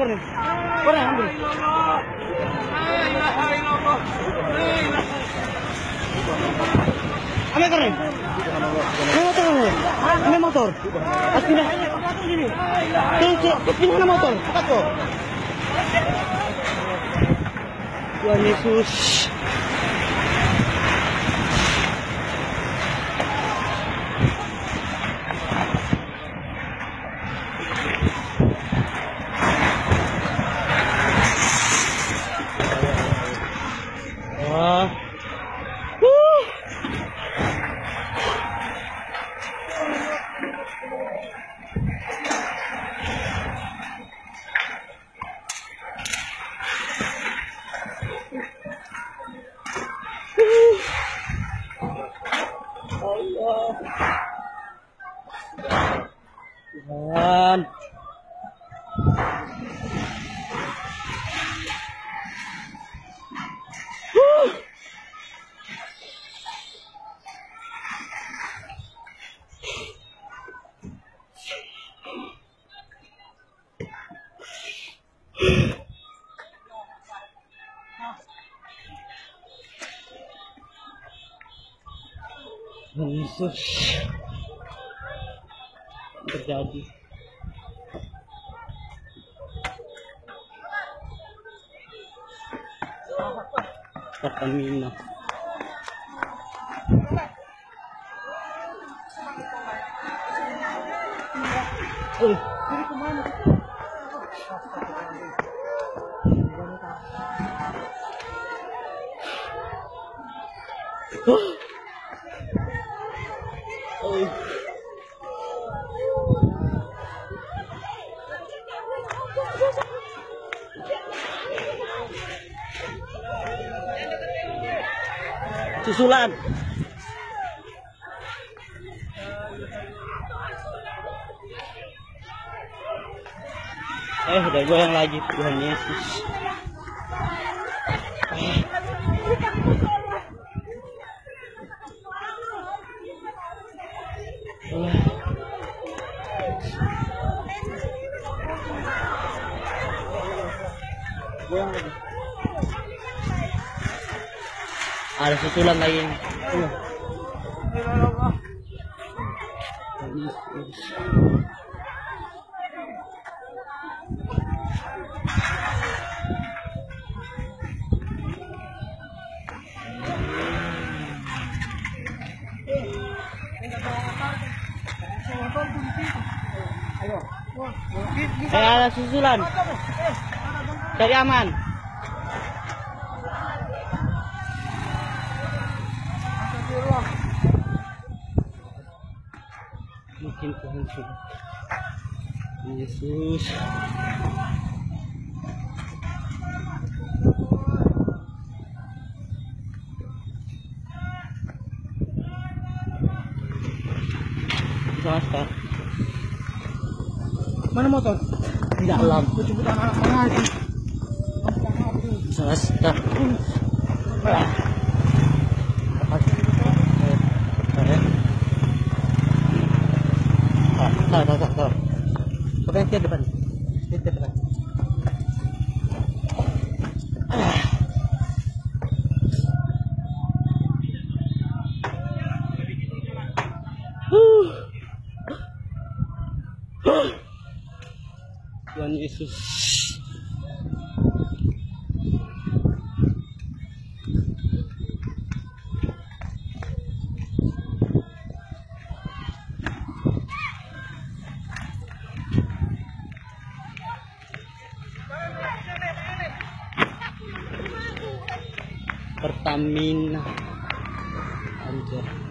hampir nih. Kurang keren. Ini motor nih. Motor. Pas. Tuh, cek. Motor. Tuhan Yesus. lên Ôi, pag-judge. Pakamino. Uy! Oh! Susulan. Eh, udah goyang lagi Tuhan Yesus. Lagi. Ada susulan lagi. Eh, ada susulan. Dari aman. Mungkin tuhan sudah. Yesus. Mana motor? Tidak alam. Kecubutan anak-anak. Swasta. Ah. Tahu, tahu, tahu. Coba yang tiap depan. Tiap depan. Tuhan Yesus. Pertamina. Anjir.